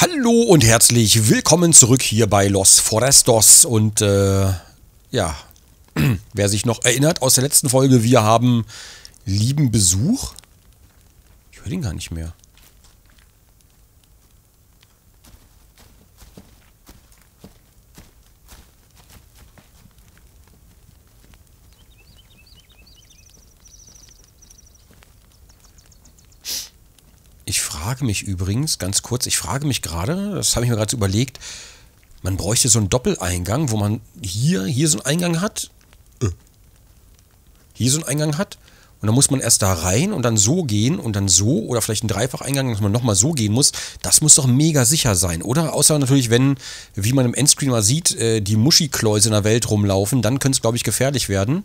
Hallo und herzlich willkommen zurück hier bei Los Forestos und äh, ja, wer sich noch erinnert aus der letzten Folge, wir haben lieben Besuch. Ich höre den gar nicht mehr. Ich frage mich übrigens, ganz kurz, ich frage mich gerade, das habe ich mir gerade überlegt, man bräuchte so einen Doppeleingang, wo man hier, hier so einen Eingang hat, äh, hier so einen Eingang hat und dann muss man erst da rein und dann so gehen und dann so oder vielleicht einen Dreifacheingang, dass man nochmal so gehen muss. Das muss doch mega sicher sein, oder? Außer natürlich, wenn, wie man im Endscreen mal sieht, äh, die Muschikläuse in der Welt rumlaufen, dann könnte es, glaube ich, gefährlich werden.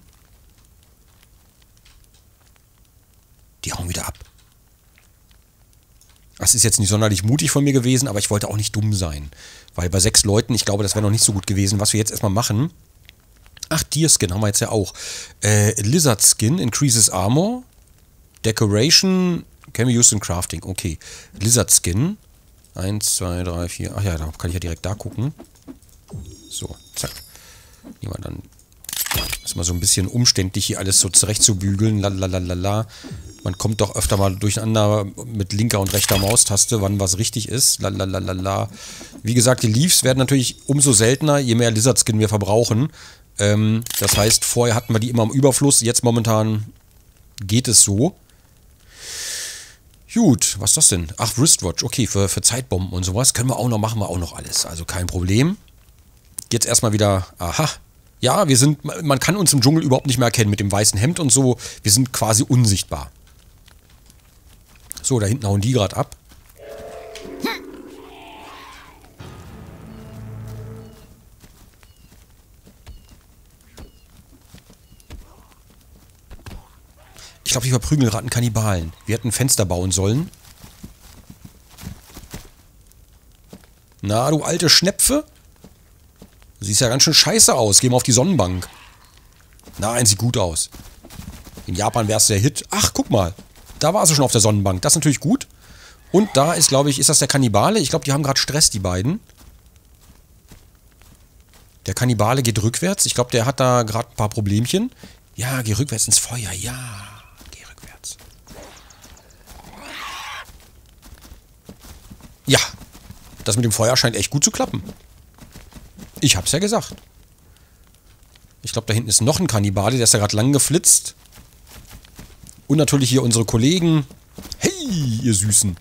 Die hauen wieder ab. Das ist jetzt nicht sonderlich mutig von mir gewesen, aber ich wollte auch nicht dumm sein. Weil bei sechs Leuten, ich glaube, das wäre noch nicht so gut gewesen. Was wir jetzt erstmal machen. Ach, Deerskin haben wir jetzt ja auch. Äh, Lizard Skin increases Armor. Decoration can be used in Crafting. Okay. Lizard Skin. Eins, zwei, drei, vier. Ach ja, da kann ich ja direkt da gucken. So, zack. Nehmen wir dann. Ist mal so ein bisschen umständlich, hier alles so zurechtzubügeln. Lalalala. Man kommt doch öfter mal durcheinander mit linker und rechter Maustaste, wann was richtig ist. Lalalala. Wie gesagt, die Leaves werden natürlich umso seltener, je mehr Lizard Skin wir verbrauchen. Ähm, das heißt, vorher hatten wir die immer im Überfluss, jetzt momentan geht es so. Gut, was ist das denn? Ach, Wristwatch, okay, für, für Zeitbomben und sowas können wir auch noch, machen wir auch noch alles. Also kein Problem. Jetzt erstmal wieder, aha, ja, wir sind, man kann uns im Dschungel überhaupt nicht mehr erkennen mit dem weißen Hemd und so. Wir sind quasi unsichtbar. So, da hinten hauen die gerade ab. Ich glaube, die verprügeln gerade einen Kannibalen. Wir hätten Fenster bauen sollen. Na, du alte Schnepfe. Siehst ja ganz schön scheiße aus. Geh mal auf die Sonnenbank. Nein, sieht gut aus. In Japan wär's der Hit. Ach, guck mal. Da war sie schon auf der Sonnenbank. Das ist natürlich gut. Und da ist, glaube ich, ist das der Kannibale? Ich glaube, die haben gerade Stress, die beiden. Der Kannibale geht rückwärts. Ich glaube, der hat da gerade ein paar Problemchen. Ja, geh rückwärts ins Feuer. Ja, geh rückwärts. Ja, das mit dem Feuer scheint echt gut zu klappen. Ich hab's ja gesagt. Ich glaube, da hinten ist noch ein Kannibale, der ist ja gerade lang geflitzt. Und natürlich hier unsere Kollegen. Hey, ihr Süßen.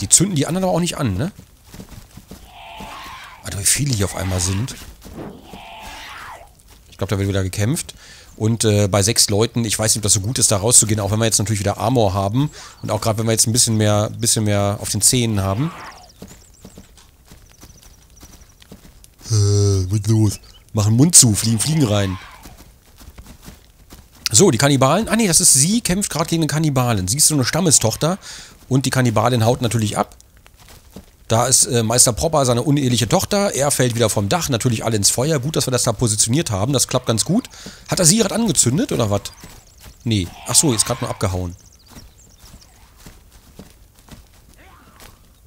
Die zünden die anderen aber auch nicht an, ne? Alter, wie viele hier auf einmal sind. Ich glaube, da wird wieder gekämpft. Und äh, bei sechs Leuten, ich weiß nicht, ob das so gut ist, da rauszugehen, auch wenn wir jetzt natürlich wieder Armor haben. Und auch gerade wenn wir jetzt ein bisschen mehr, bisschen mehr auf den Zähnen haben. Was los? Machen Mund zu, fliegen, fliegen rein. So, die Kannibalen. Ah nee, das ist sie, kämpft gerade gegen den Kannibalen. Sie ist so eine Stammestochter. Und die Kannibalin haut natürlich ab. Da ist äh, Meister Propper seine uneheliche Tochter. Er fällt wieder vom Dach. Natürlich alle ins Feuer. Gut, dass wir das da positioniert haben. Das klappt ganz gut. Hat er sie gerade angezündet oder was? Nee. Achso, ist gerade nur abgehauen.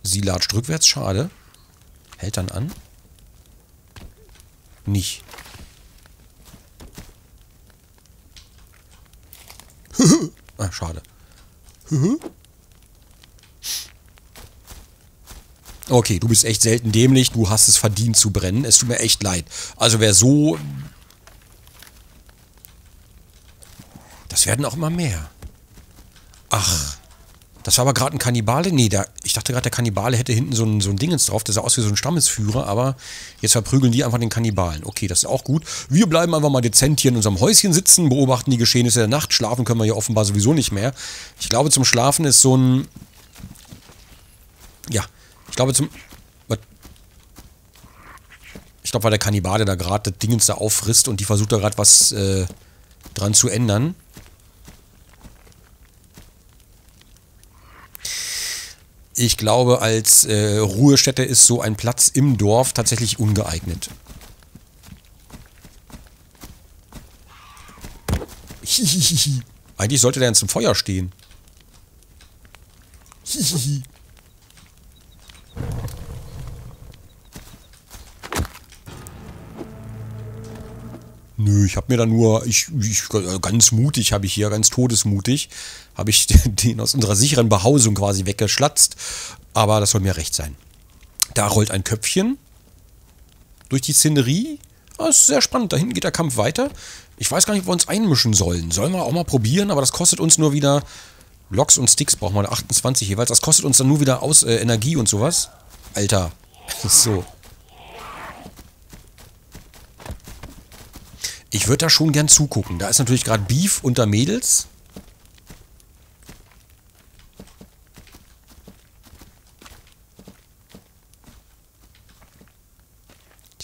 Sie latscht rückwärts. Schade. Hält dann an. Nicht. ah, schade. Okay, du bist echt selten dämlich, du hast es verdient zu brennen. Es tut mir echt leid. Also wer so... Das werden auch immer mehr. Ach, das war aber gerade ein Kannibale. Nee, der, ich dachte gerade, der Kannibale hätte hinten so ein, so ein Dingens drauf. Der sah aus wie so ein Stammesführer, aber jetzt verprügeln die einfach den Kannibalen. Okay, das ist auch gut. Wir bleiben einfach mal dezent hier in unserem Häuschen sitzen, beobachten die Geschehnisse der Nacht. Schlafen können wir hier offenbar sowieso nicht mehr. Ich glaube, zum Schlafen ist so ein... Ja, ich glaube zum... Ich glaube, weil der Kannibale da gerade das Dingens da auffrisst und die versucht da gerade was äh, dran zu ändern. Ich glaube, als äh, Ruhestätte ist so ein Platz im Dorf tatsächlich ungeeignet. Hihihihi. Eigentlich sollte der im Feuer stehen. Hihihi. Nö, ich habe mir da nur, ich, ich, ganz mutig habe ich hier, ganz todesmutig, habe ich den aus unserer sicheren Behausung quasi weggeschlatzt. Aber das soll mir recht sein. Da rollt ein Köpfchen durch die Szenerie. Das ist sehr spannend. Da hinten geht der Kampf weiter. Ich weiß gar nicht, ob wir uns einmischen sollen. Sollen wir auch mal probieren, aber das kostet uns nur wieder. Loks und Sticks brauchen wir 28 jeweils. Das kostet uns dann nur wieder aus äh, Energie und sowas. Alter. So. Ich würde da schon gern zugucken. Da ist natürlich gerade Beef unter Mädels.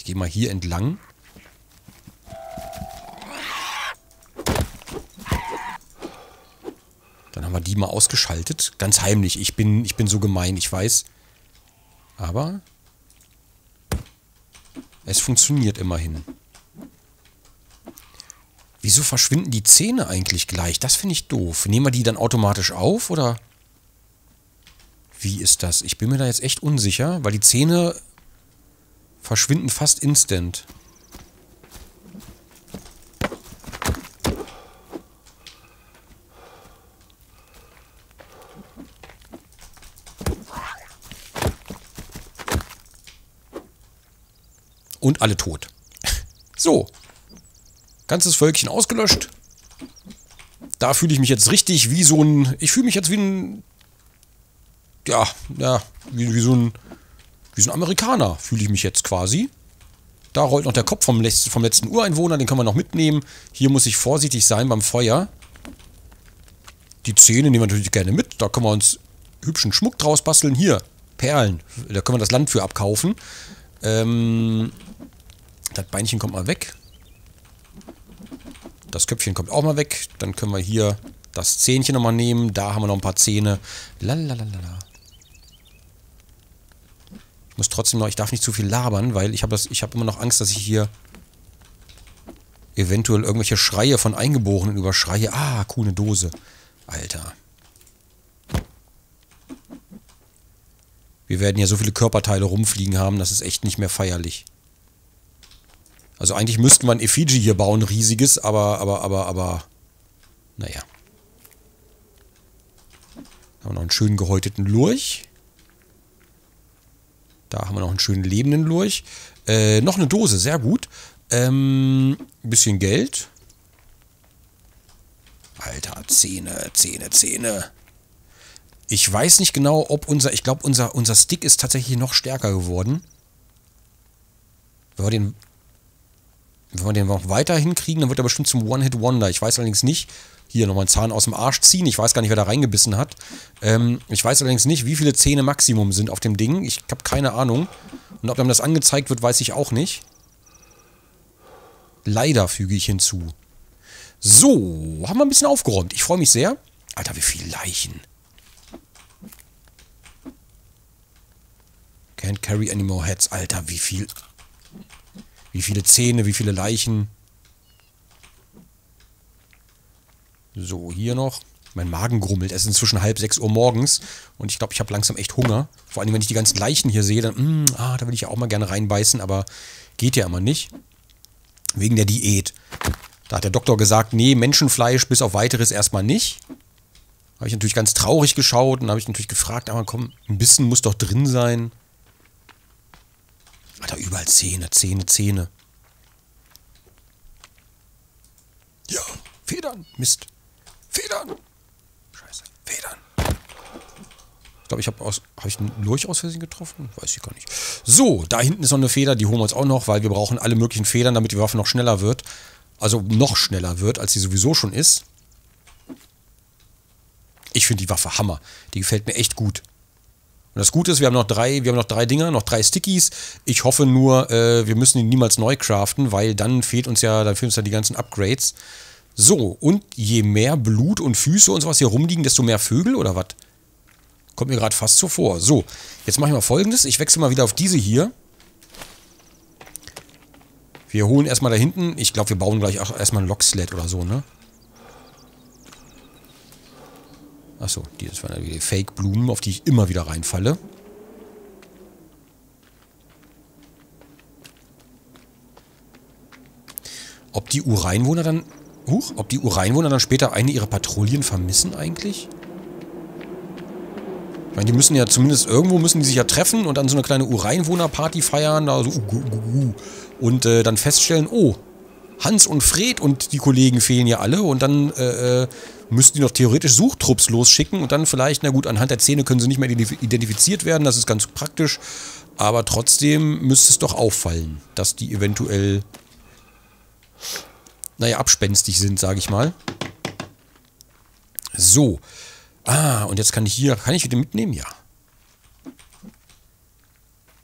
Ich gehe mal hier entlang. Dann haben wir die mal ausgeschaltet. Ganz heimlich. Ich bin, ich bin so gemein, ich weiß. Aber es funktioniert immerhin. Wieso verschwinden die Zähne eigentlich gleich? Das finde ich doof. Nehmen wir die dann automatisch auf oder? Wie ist das? Ich bin mir da jetzt echt unsicher, weil die Zähne verschwinden fast instant. Und alle tot. So, Ganzes Völkchen ausgelöscht. Da fühle ich mich jetzt richtig wie so ein. Ich fühle mich jetzt wie ein. Ja, ja, wie, wie so ein. Wie so ein Amerikaner fühle ich mich jetzt quasi. Da rollt noch der Kopf vom, vom letzten Ureinwohner, den kann man noch mitnehmen. Hier muss ich vorsichtig sein beim Feuer. Die Zähne nehmen wir natürlich gerne mit. Da können wir uns hübschen Schmuck draus basteln. Hier, Perlen. Da können wir das Land für abkaufen. Ähm, das Beinchen kommt mal weg. Das Köpfchen kommt auch mal weg. Dann können wir hier das Zähnchen nochmal nehmen. Da haben wir noch ein paar Zähne. Lalalala. Muss trotzdem noch, ich darf nicht zu viel labern, weil ich habe hab immer noch Angst, dass ich hier eventuell irgendwelche Schreie von Eingeborenen überschreie. Ah, coole Dose. Alter. Wir werden ja so viele Körperteile rumfliegen haben, das ist echt nicht mehr feierlich. Also eigentlich müssten wir ein Effigie hier bauen, riesiges, aber, aber, aber, aber, naja. Haben wir noch einen schönen gehäuteten Lurch. Da haben wir noch einen schönen lebenden Lurch. Äh, noch eine Dose, sehr gut. Ähm, ein bisschen Geld. Alter, Zähne, Zähne, Zähne. Ich weiß nicht genau, ob unser, ich glaube, unser, unser Stick ist tatsächlich noch stärker geworden. Wenn wir den wenn wir den noch weiter hinkriegen, dann wird er bestimmt zum One-Hit-Wonder. Ich weiß allerdings nicht, hier nochmal einen Zahn aus dem Arsch ziehen. Ich weiß gar nicht, wer da reingebissen hat. Ähm, ich weiß allerdings nicht, wie viele Zähne Maximum sind auf dem Ding. Ich habe keine Ahnung. Und ob einem das angezeigt wird, weiß ich auch nicht. Leider füge ich hinzu. So, haben wir ein bisschen aufgeräumt. Ich freue mich sehr. Alter, wie viele Leichen. Can't carry any more heads. Alter, wie viel... Wie viele Zähne, wie viele Leichen. So, hier noch. Mein Magen grummelt. Es ist inzwischen halb sechs Uhr morgens. Und ich glaube, ich habe langsam echt Hunger. Vor allem, wenn ich die ganzen Leichen hier sehe, dann, mh, mm, ah, da will ich ja auch mal gerne reinbeißen. Aber geht ja immer nicht. Wegen der Diät. Da hat der Doktor gesagt, nee, Menschenfleisch bis auf weiteres erstmal nicht. Habe ich natürlich ganz traurig geschaut und habe ich natürlich gefragt, aber komm, ein bisschen muss doch drin sein. Alter, überall Zähne, Zähne, Zähne. Ja, Federn. Mist. Federn. Scheiße. Federn. Ich glaube, ich habe hab ich einen Lurch aus Versehen getroffen? Weiß ich gar nicht. So, da hinten ist noch eine Feder, die holen wir uns auch noch, weil wir brauchen alle möglichen Federn, damit die Waffe noch schneller wird. Also noch schneller wird, als sie sowieso schon ist. Ich finde die Waffe Hammer. Die gefällt mir echt gut. Und das Gute ist, wir haben noch drei, wir haben noch drei Dinger, noch drei Stickies. Ich hoffe nur, äh, wir müssen ihn niemals neu craften, weil dann fehlt uns ja, dann fehlen uns ja die ganzen Upgrades. So, und je mehr Blut und Füße und sowas hier rumliegen, desto mehr Vögel oder was? Kommt mir gerade fast so vor. So, jetzt mache ich mal folgendes. Ich wechsle mal wieder auf diese hier. Wir holen erstmal da hinten. Ich glaube, wir bauen gleich auch erstmal ein Locksled oder so, ne? Achso, das waren die Fake-Blumen, auf die ich immer wieder reinfalle. Ob die Ureinwohner dann... Huch, ob die Ureinwohner dann später eine ihrer Patrouillen vermissen eigentlich? Ich meine, die müssen ja zumindest irgendwo müssen die sich ja treffen und dann so eine kleine Ureinwohner-Party feiern, da so uh, und äh, dann feststellen, oh, Hans und Fred und die Kollegen fehlen ja alle und dann äh, äh, müssten die noch theoretisch Suchtrupps losschicken und dann vielleicht, na gut, anhand der Zähne können sie nicht mehr identifiziert werden, das ist ganz praktisch, aber trotzdem müsste es doch auffallen, dass die eventuell naja, abspenstig sind, sage ich mal. So. Ah, und jetzt kann ich hier, kann ich wieder mitnehmen? Ja.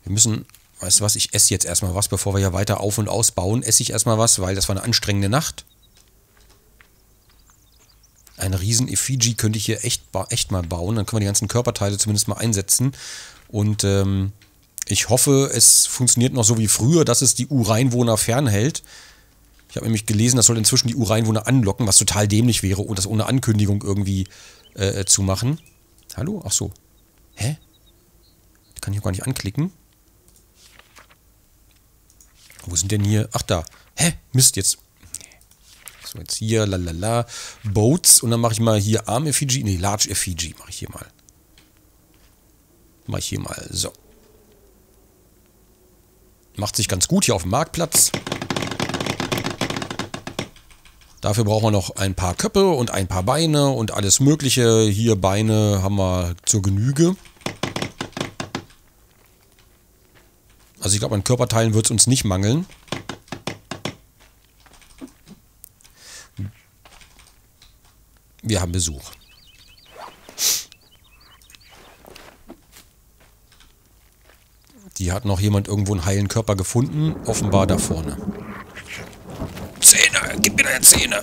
Wir müssen, weißt du was, ich esse jetzt erstmal was, bevor wir hier weiter auf- und ausbauen, esse ich erstmal was, weil das war eine anstrengende Nacht. Ein riesen Effigie könnte ich hier echt, echt mal bauen, dann können wir die ganzen Körperteile zumindest mal einsetzen. Und ähm, ich hoffe, es funktioniert noch so wie früher, dass es die Ureinwohner fernhält. Ich habe nämlich gelesen, das soll inzwischen die Ureinwohner anlocken, was total dämlich wäre, und das ohne Ankündigung irgendwie äh, zu machen. Hallo? Ach so. Hä? Das kann ich auch gar nicht anklicken. Wo sind denn hier? Ach da. Hä? Mist, jetzt. So, jetzt hier, lalala. Boats. Und dann mache ich mal hier Arm Effigy. Nee, Large Effigy mache ich hier mal. Mache ich hier mal. So. Macht sich ganz gut hier auf dem Marktplatz. Dafür brauchen wir noch ein paar Köpfe und ein paar Beine und alles mögliche. Hier Beine haben wir zur Genüge. Also ich glaube, an Körperteilen wird es uns nicht mangeln. Wir haben Besuch. Die hat noch jemand irgendwo einen heilen Körper gefunden. Offenbar da vorne. Zähne! Gib mir deine Zähne!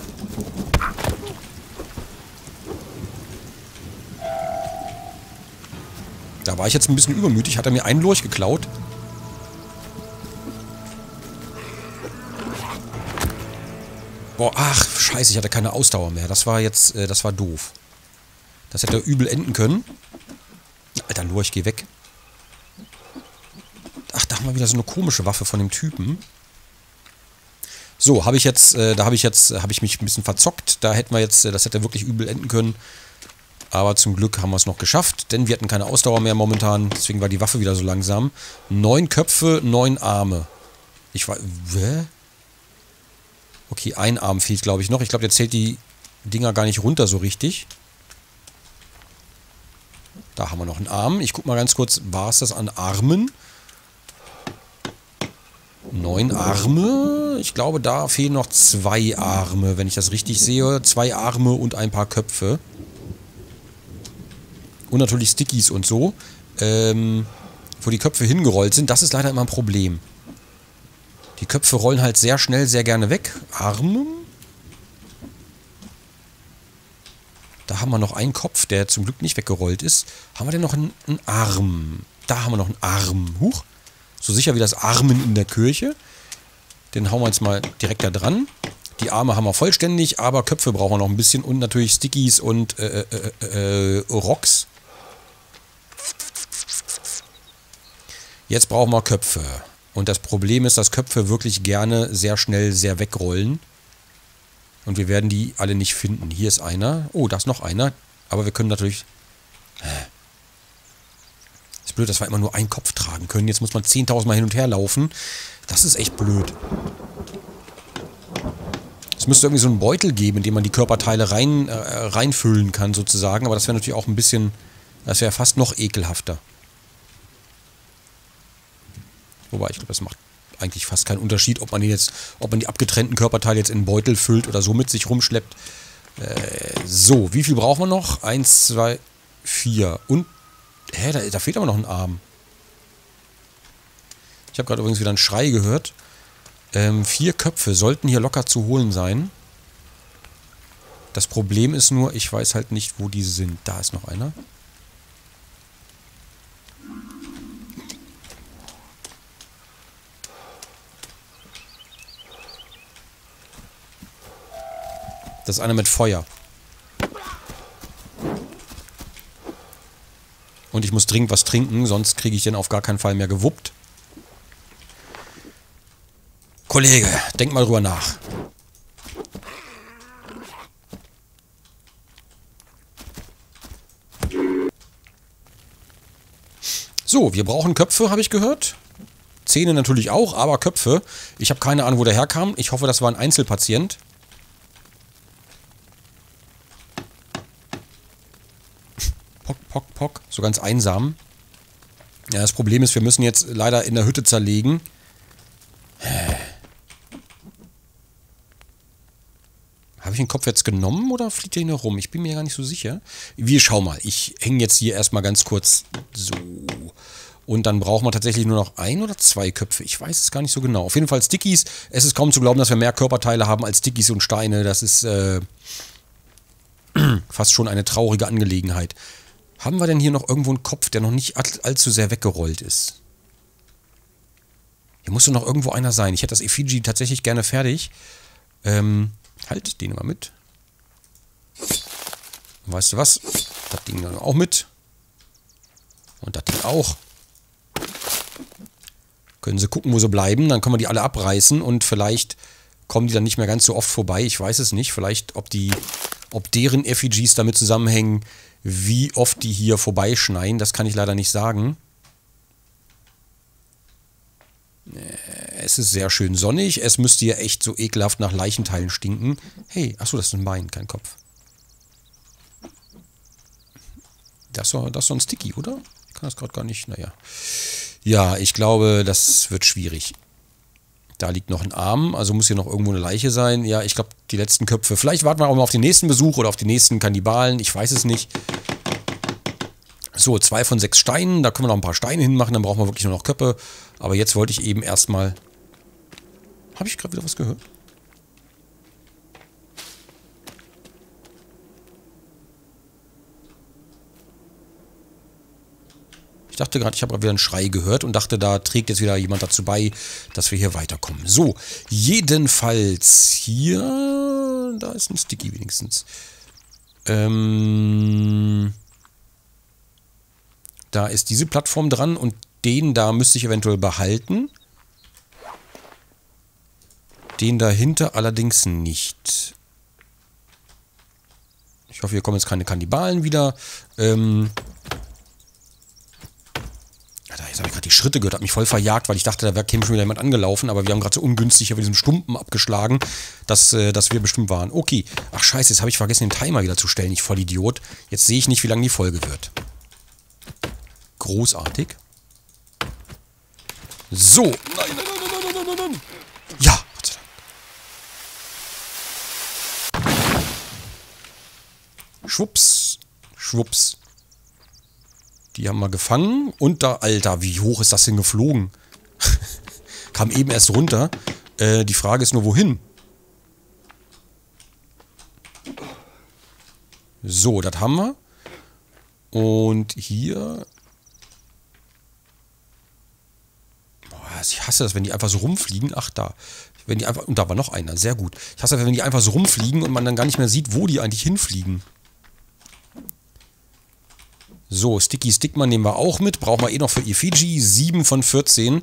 Da war ich jetzt ein bisschen übermütig. Hat er mir einen Lurch geklaut? Boah, ach, scheiße, ich hatte keine Ausdauer mehr. Das war jetzt, äh, das war doof. Das hätte übel enden können. Alter, Lurch, geh weg. Ach, da haben wir wieder so eine komische Waffe von dem Typen. So, habe ich jetzt, äh, da habe ich jetzt, habe ich mich ein bisschen verzockt. Da hätten wir jetzt, äh, das hätte wirklich übel enden können. Aber zum Glück haben wir es noch geschafft, denn wir hatten keine Ausdauer mehr momentan. Deswegen war die Waffe wieder so langsam. Neun Köpfe, neun Arme. Ich war, hä? Okay, ein Arm fehlt, glaube ich, noch. Ich glaube, der zählt die Dinger gar nicht runter so richtig. Da haben wir noch einen Arm. Ich gucke mal ganz kurz, war es das an Armen? Neun Arme. Ich glaube, da fehlen noch zwei Arme, wenn ich das richtig sehe. Zwei Arme und ein paar Köpfe. Und natürlich Stickies und so. Ähm, wo die Köpfe hingerollt sind. Das ist leider immer ein Problem. Die Köpfe rollen halt sehr schnell, sehr gerne weg. Arme. Da haben wir noch einen Kopf, der zum Glück nicht weggerollt ist. Haben wir denn noch einen, einen Arm? Da haben wir noch einen Arm. Huch. So sicher wie das Armen in der Kirche. Den hauen wir jetzt mal direkt da dran. Die Arme haben wir vollständig, aber Köpfe brauchen wir noch ein bisschen. Und natürlich Stickies und äh, äh, äh, Rocks. Jetzt brauchen wir Köpfe. Und das Problem ist, dass Köpfe wirklich gerne sehr schnell sehr wegrollen. Und wir werden die alle nicht finden. Hier ist einer. Oh, da ist noch einer. Aber wir können natürlich... Ist blöd, dass wir immer nur einen Kopf tragen können. Jetzt muss man 10.000 Mal hin und her laufen. Das ist echt blöd. Es müsste irgendwie so einen Beutel geben, in dem man die Körperteile rein, äh, reinfüllen kann, sozusagen. Aber das wäre natürlich auch ein bisschen... Das wäre fast noch ekelhafter. Wobei, ich glaube, das macht eigentlich fast keinen Unterschied, ob man jetzt, ob man die abgetrennten Körperteile jetzt in einen Beutel füllt oder so mit sich rumschleppt. Äh, so, wie viel brauchen wir noch? Eins, zwei, vier. Und, hä, da, da fehlt aber noch ein Arm. Ich habe gerade übrigens wieder einen Schrei gehört. Ähm, vier Köpfe sollten hier locker zu holen sein. Das Problem ist nur, ich weiß halt nicht, wo die sind. Da ist noch einer. Das ist einer mit Feuer. Und ich muss dringend was trinken, sonst kriege ich den auf gar keinen Fall mehr gewuppt. Kollege, denk mal drüber nach. So, wir brauchen Köpfe, habe ich gehört. Zähne natürlich auch, aber Köpfe. Ich habe keine Ahnung, wo der herkam. Ich hoffe, das war ein Einzelpatient. Pock, pock, pock. So ganz einsam. Ja, das Problem ist, wir müssen jetzt leider in der Hütte zerlegen. Habe ich den Kopf jetzt genommen oder fliegt der hier noch rum? Ich bin mir gar nicht so sicher. Wir schauen mal. Ich hänge jetzt hier erstmal ganz kurz so. Und dann brauchen wir tatsächlich nur noch ein oder zwei Köpfe. Ich weiß es gar nicht so genau. Auf jeden Fall Stickies. Es ist kaum zu glauben, dass wir mehr Körperteile haben als Stickies und Steine. Das ist äh, fast schon eine traurige Angelegenheit. Haben wir denn hier noch irgendwo einen Kopf, der noch nicht all allzu sehr weggerollt ist? Hier muss doch noch irgendwo einer sein. Ich hätte das Effigie tatsächlich gerne fertig. Ähm, halt, den mal mit. Weißt du was? Das Ding dann auch mit. Und das Ding auch. Können sie gucken, wo sie bleiben, dann können wir die alle abreißen und vielleicht kommen die dann nicht mehr ganz so oft vorbei. Ich weiß es nicht. Vielleicht, ob die, ob deren Effigies damit zusammenhängen, wie oft die hier vorbeischneien, das kann ich leider nicht sagen. Es ist sehr schön sonnig. Es müsste hier echt so ekelhaft nach Leichenteilen stinken. Hey, achso, das ist ein Bein, kein Kopf. Das doch, das doch ein Sticky, oder? Ich kann das gerade gar nicht, naja. Ja, ich glaube, das wird schwierig. Da liegt noch ein Arm, also muss hier noch irgendwo eine Leiche sein. Ja, ich glaube, die letzten Köpfe. Vielleicht warten wir auch mal auf den nächsten Besuch oder auf die nächsten Kannibalen. Ich weiß es nicht. So, zwei von sechs Steinen. Da können wir noch ein paar Steine hinmachen. Dann brauchen wir wirklich nur noch Köpfe. Aber jetzt wollte ich eben erstmal... Habe ich gerade wieder was gehört? Ich dachte gerade, ich habe wieder einen Schrei gehört und dachte, da trägt jetzt wieder jemand dazu bei, dass wir hier weiterkommen. So, jedenfalls hier, da ist ein Sticky wenigstens. Ähm, da ist diese Plattform dran und den da müsste ich eventuell behalten. Den dahinter allerdings nicht. Ich hoffe, hier kommen jetzt keine Kannibalen wieder. Ähm, Jetzt habe ich gerade die Schritte gehört, hat mich voll verjagt, weil ich dachte, da käme schon wieder jemand angelaufen, aber wir haben gerade so ungünstig bei diesem Stumpen abgeschlagen, dass, äh, dass wir bestimmt waren. Okay. Ach scheiße, jetzt habe ich vergessen, den Timer wieder zu stellen, ich voll Idiot. Jetzt sehe ich nicht, wie lange die Folge wird. Großartig. So. Nein, nein, nein, nein, nein, nein, nein. Ja, Gott sei Dank. Schwupps. Schwupps. Die haben wir gefangen und da, Alter, wie hoch ist das denn geflogen? Kam eben erst runter. Äh, die Frage ist nur, wohin? So, das haben wir. Und hier... Boah, ich hasse das, wenn die einfach so rumfliegen. Ach, da. Wenn die einfach... Und da war noch einer. Sehr gut. Ich hasse das, wenn die einfach so rumfliegen und man dann gar nicht mehr sieht, wo die eigentlich hinfliegen. So, Sticky Stickman nehmen wir auch mit. Brauchen wir eh noch für Effigie. 7 von 14.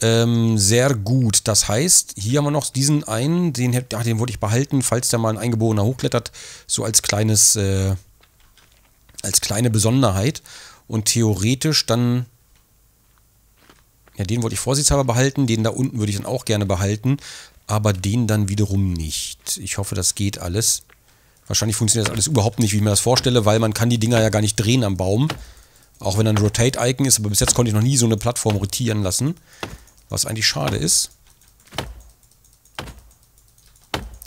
Ähm, sehr gut. Das heißt, hier haben wir noch diesen einen, den, ja, den wollte ich behalten, falls der mal ein Eingeborener hochklettert. So als kleines, äh, als kleine Besonderheit. Und theoretisch dann, ja, den wollte ich vorsichtshalber behalten. Den da unten würde ich dann auch gerne behalten. Aber den dann wiederum nicht. Ich hoffe, das geht alles. Wahrscheinlich funktioniert das alles überhaupt nicht, wie ich mir das vorstelle, weil man kann die Dinger ja gar nicht drehen am Baum. Auch wenn ein Rotate-Icon ist, aber bis jetzt konnte ich noch nie so eine Plattform rotieren lassen. Was eigentlich schade ist.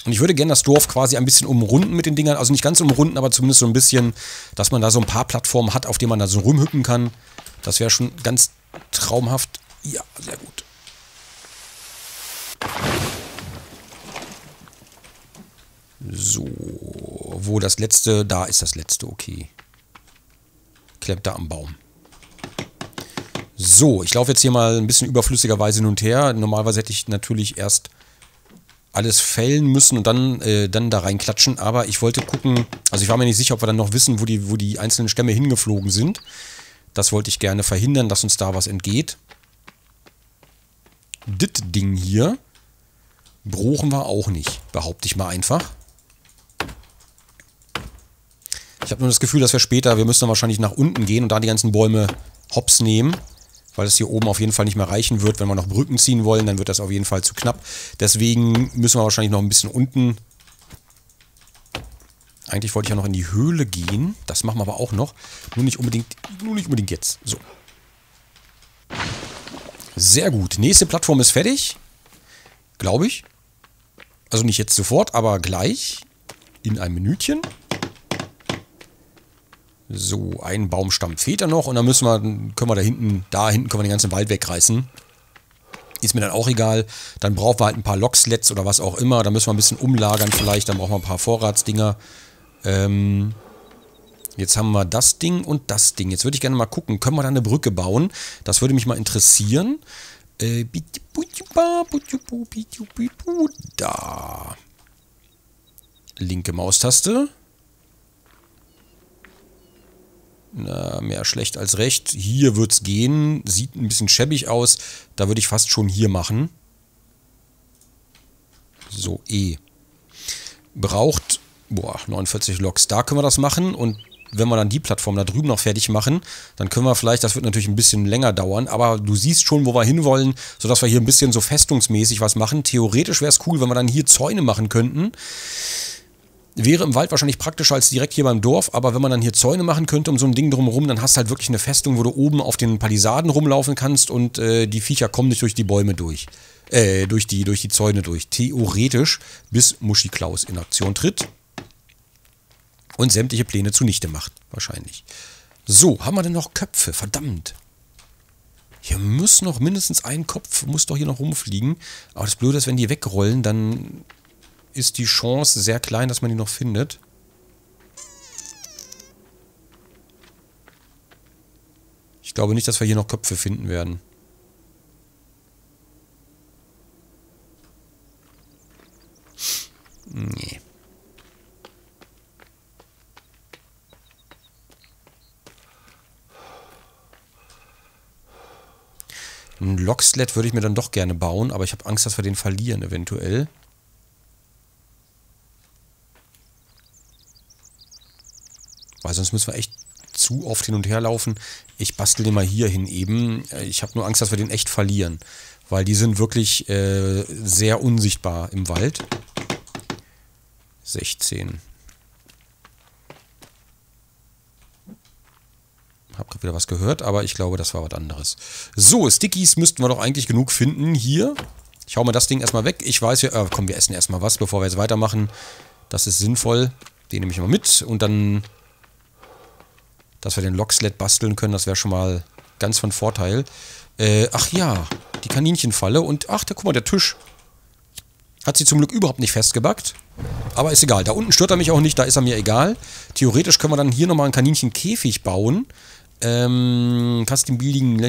Und ich würde gerne das Dorf quasi ein bisschen umrunden mit den Dingern. Also nicht ganz umrunden, aber zumindest so ein bisschen, dass man da so ein paar Plattformen hat, auf denen man da so rumhüppen kann. Das wäre schon ganz traumhaft. Ja, sehr gut. So, wo das letzte, da ist das letzte, okay. Klemmt da am Baum. So, ich laufe jetzt hier mal ein bisschen überflüssigerweise hin und her. Normalerweise hätte ich natürlich erst alles fällen müssen und dann, äh, dann da reinklatschen. Aber ich wollte gucken, also ich war mir nicht sicher, ob wir dann noch wissen, wo die, wo die einzelnen Stämme hingeflogen sind. Das wollte ich gerne verhindern, dass uns da was entgeht. Das Ding hier brauchen wir auch nicht, behaupte ich mal einfach. Ich habe nur das Gefühl, dass wir später, wir müssen dann wahrscheinlich nach unten gehen und da die ganzen Bäume hops nehmen, weil es hier oben auf jeden Fall nicht mehr reichen wird. Wenn wir noch Brücken ziehen wollen, dann wird das auf jeden Fall zu knapp. Deswegen müssen wir wahrscheinlich noch ein bisschen unten. Eigentlich wollte ich ja noch in die Höhle gehen. Das machen wir aber auch noch. Nur nicht unbedingt, nur nicht unbedingt jetzt. So. Sehr gut. Nächste Plattform ist fertig. Glaube ich. Also nicht jetzt sofort, aber gleich. In einem Minütchen. So, ein Baumstamm fehlt da noch und dann müssen wir, können wir da hinten, da hinten können wir den ganzen Wald wegreißen. Ist mir dann auch egal. Dann brauchen wir halt ein paar Lokslets oder was auch immer. Da müssen wir ein bisschen umlagern vielleicht. Dann brauchen wir ein paar Vorratsdinger. Ähm, jetzt haben wir das Ding und das Ding. Jetzt würde ich gerne mal gucken, können wir da eine Brücke bauen? Das würde mich mal interessieren. Äh, da. Linke Maustaste. Na, mehr schlecht als recht. Hier wird es gehen. Sieht ein bisschen schäbig aus. Da würde ich fast schon hier machen. So, E. Braucht, boah, 49 Loks. Da können wir das machen. Und wenn wir dann die Plattform da drüben noch fertig machen, dann können wir vielleicht, das wird natürlich ein bisschen länger dauern, aber du siehst schon, wo wir hinwollen, sodass wir hier ein bisschen so festungsmäßig was machen. Theoretisch wäre es cool, wenn wir dann hier Zäune machen könnten. Wäre im Wald wahrscheinlich praktischer als direkt hier beim Dorf, aber wenn man dann hier Zäune machen könnte um so ein Ding drumherum, dann hast du halt wirklich eine Festung, wo du oben auf den Palisaden rumlaufen kannst und äh, die Viecher kommen nicht durch die Bäume durch. Äh, durch die, durch die Zäune durch. Theoretisch, bis Muschi Klaus in Aktion tritt und sämtliche Pläne zunichte macht, wahrscheinlich. So, haben wir denn noch Köpfe? Verdammt. Hier muss noch mindestens ein Kopf, muss doch hier noch rumfliegen. Aber das Blöde ist, wenn die wegrollen, dann ist die Chance sehr klein, dass man die noch findet. Ich glaube nicht, dass wir hier noch Köpfe finden werden. Nee. Ein Locksled würde ich mir dann doch gerne bauen, aber ich habe Angst, dass wir den verlieren eventuell. Weil sonst müssen wir echt zu oft hin und her laufen. Ich bastel den mal hier hin eben. Ich habe nur Angst, dass wir den echt verlieren. Weil die sind wirklich äh, sehr unsichtbar im Wald. 16. Hab gerade wieder was gehört, aber ich glaube, das war was anderes. So, Stickies müssten wir doch eigentlich genug finden. Hier. Ich hau mal das Ding erstmal weg. Ich weiß ja, äh, komm, wir essen erstmal was, bevor wir jetzt weitermachen. Das ist sinnvoll. Den nehme ich mal mit und dann dass wir den Locksled basteln können, das wäre schon mal ganz von Vorteil. Äh, ach ja, die Kaninchenfalle und ach, da guck mal, der Tisch. Hat sie zum Glück überhaupt nicht festgebackt. Aber ist egal. Da unten stört er mich auch nicht, da ist er mir egal. Theoretisch können wir dann hier nochmal einen Kaninchenkäfig bauen. Ähm, Custom Building.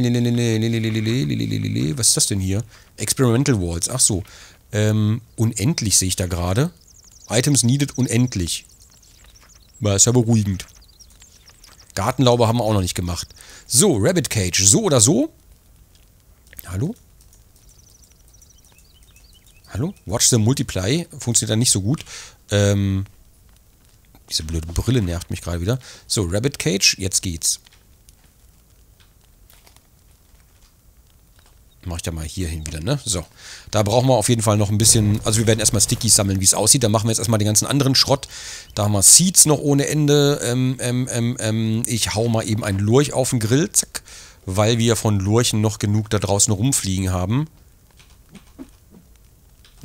Was ist das denn hier? Experimental Walls. Ach so. Ähm, unendlich sehe ich da gerade. Items needed unendlich. War ist ja beruhigend. Gartenlaube haben wir auch noch nicht gemacht. So, Rabbit Cage. So oder so? Hallo? Hallo? Watch the Multiply. Funktioniert dann nicht so gut. Ähm, diese blöde Brille nervt mich gerade wieder. So, Rabbit Cage. Jetzt geht's. Mach ich da mal hier hin wieder, ne? So. Da brauchen wir auf jeden Fall noch ein bisschen. Also, wir werden erstmal Stickies sammeln, wie es aussieht. Dann machen wir jetzt erstmal den ganzen anderen Schrott. Da haben wir Seeds noch ohne Ende. Ähm, ähm, ähm, ähm, ich hau mal eben einen Lurch auf den Grill. Zack. Weil wir von Lurchen noch genug da draußen rumfliegen haben.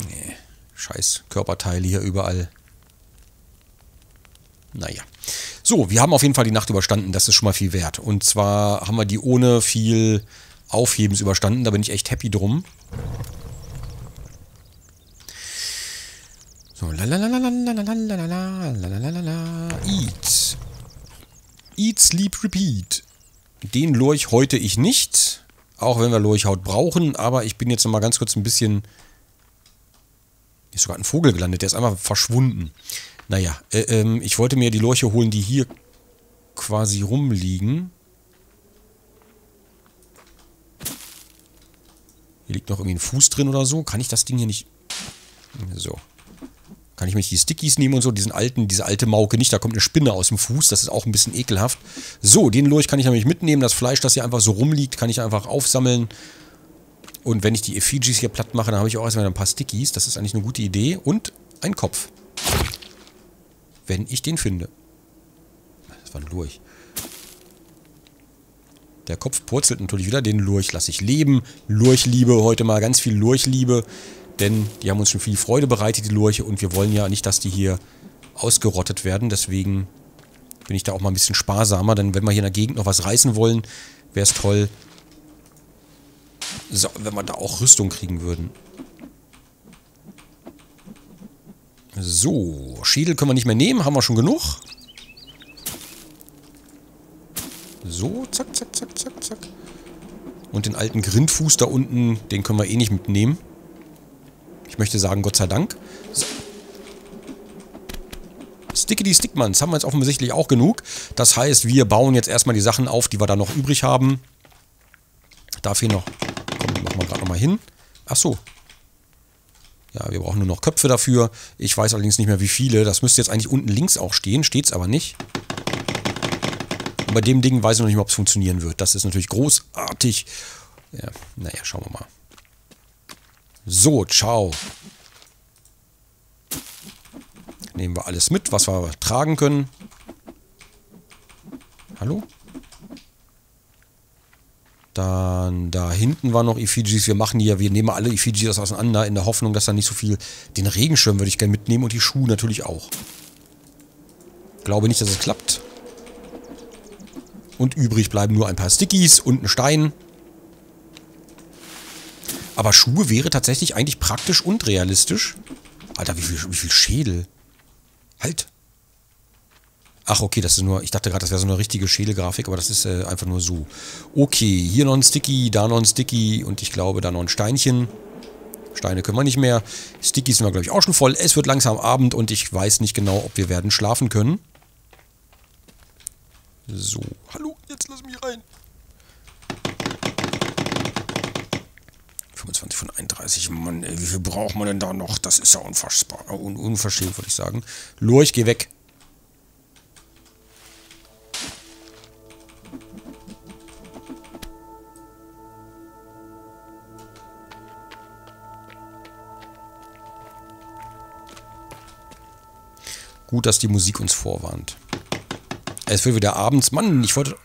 Nee. Scheiß Körperteile hier überall. Naja. So, wir haben auf jeden Fall die Nacht überstanden. Das ist schon mal viel wert. Und zwar haben wir die ohne viel Aufhebens überstanden. Da bin ich echt happy drum. So, Eat. Eat, sleep, repeat. Den Lurch heute ich nicht. Auch wenn wir Lurchhaut brauchen. Aber ich bin jetzt nochmal ganz kurz ein bisschen... Ist sogar ein Vogel gelandet. Der ist einfach verschwunden. Naja, äh, ähm, ich wollte mir die Lurche holen, die hier quasi rumliegen. Hier liegt noch irgendwie ein Fuß drin oder so. Kann ich das Ding hier nicht... So. Kann ich mich die Stickies nehmen und so, diesen alten, diese alte Mauke nicht. Da kommt eine Spinne aus dem Fuß, das ist auch ein bisschen ekelhaft. So, den Lurch kann ich nämlich mitnehmen. Das Fleisch, das hier einfach so rumliegt, kann ich einfach aufsammeln. Und wenn ich die Effigies hier platt mache, dann habe ich auch erstmal ein paar Stickies. Das ist eigentlich eine gute Idee. Und ein Kopf. Wenn ich den finde. Das war ein Lurch. Der Kopf purzelt natürlich wieder. Den Lurch lasse ich leben. Lurchliebe, heute mal ganz viel Lurchliebe. Denn die haben uns schon viel Freude bereitet, die Lurche. Und wir wollen ja nicht, dass die hier ausgerottet werden. Deswegen bin ich da auch mal ein bisschen sparsamer. Denn wenn wir hier in der Gegend noch was reißen wollen, wäre es toll, so, wenn wir da auch Rüstung kriegen würden. So, Schädel können wir nicht mehr nehmen. Haben wir schon genug. So, zack, zack, zack, zack, zack. Und den alten Grindfuß da unten, den können wir eh nicht mitnehmen. Ich möchte sagen, Gott sei Dank. So. Stickity Stickmans haben wir jetzt offensichtlich auch genug. Das heißt, wir bauen jetzt erstmal die Sachen auf, die wir da noch übrig haben. Dafür noch, komm, machen wir gerade nochmal hin. Ach so. Ja, wir brauchen nur noch Köpfe dafür. Ich weiß allerdings nicht mehr, wie viele. Das müsste jetzt eigentlich unten links auch stehen. Steht es aber nicht. Und bei dem Ding weiß ich noch nicht mal, ob es funktionieren wird. Das ist natürlich großartig. Ja, naja, schauen wir mal. So, ciao. Nehmen wir alles mit, was wir tragen können. Hallo? Dann da hinten war noch Effigies. Wir machen hier, wir nehmen alle Effigies auseinander in der Hoffnung, dass da nicht so viel... Den Regenschirm würde ich gerne mitnehmen und die Schuhe natürlich auch. Glaube nicht, dass es klappt. Und übrig bleiben nur ein paar Stickies und ein Stein. Aber Schuhe wäre tatsächlich eigentlich praktisch und realistisch. Alter, wie viel, wie viel Schädel. Halt. Ach, okay, das ist nur, ich dachte gerade, das wäre so eine richtige Schädelgrafik, aber das ist äh, einfach nur so. Okay, hier noch ein Sticky, da noch ein Sticky und ich glaube, da noch ein Steinchen. Steine können wir nicht mehr. Stickies sind wir, glaube ich, auch schon voll. Es wird langsam Abend und ich weiß nicht genau, ob wir werden schlafen können. So, hallo, jetzt lass mich rein. 25 von 31. Mann, ey, wie viel braucht man denn da noch? Das ist ja unfassbar. Un unverschämt, würde ich sagen. Lurch, geh weg. Gut, dass die Musik uns vorwarnt. Es wird wieder abends. Mann, ich wollte...